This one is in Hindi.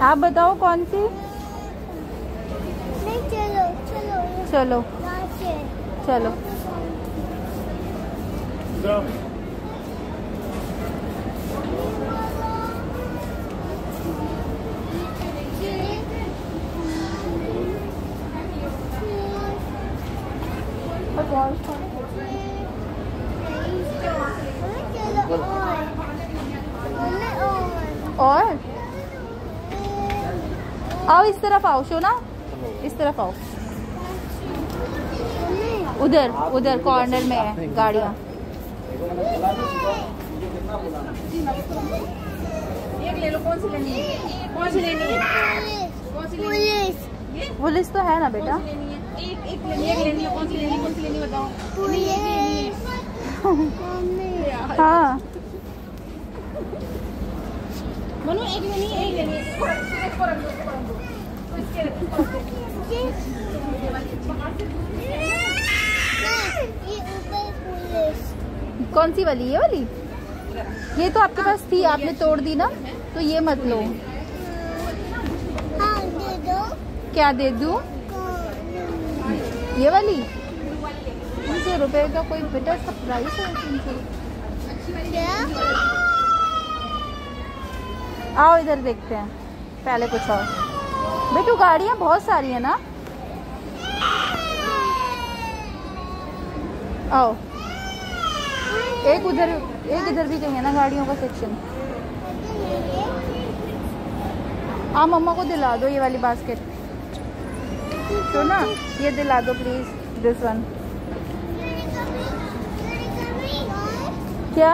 आप बताओ कौन सी? नहीं चलो चलो चलो। चलो। और? आओ इस तरफ़ आओ शोना। इस तरफ़ आओ। उधर उधर कॉर्नर में है गाड़ियाँ। एक ले लो कौन सी लेनी है? कौन सी लेनी है? कौन सी लेनी है? पुलिस तो है ना बेटा? है? एक एक लेनी एक लेनी है कौन सी लेनी कौन सी लेनी बताओ। नहीं एक लेनी पुलिस मनु एक लेनी एक लेनी है। इसको रख दो इसको रख दो तो इसके रख दो ये ऊपर पुलिस कौन सी वाली? ये वाली? ये तो आपके पास थी आपने तोड़ दी ना तो ये मत लो। हाँ क्या दे दूँ? ये वाली? तीन सौ रुपये का कोई बेटा इसका प्राइस है तीन सौ। आओ इधर देखते हैं। पहले कुछ और। बेटू गाड़ियाँ बहुत सारी है ना? आओ। एक उधर, एक इधर भी कहीं ना गाड़ियों का सेक्शन हाँ मम्मा को दिला दो ये वाली बास्केट तो ना, ये दिला दो प्लीज़ दिस वन क्या?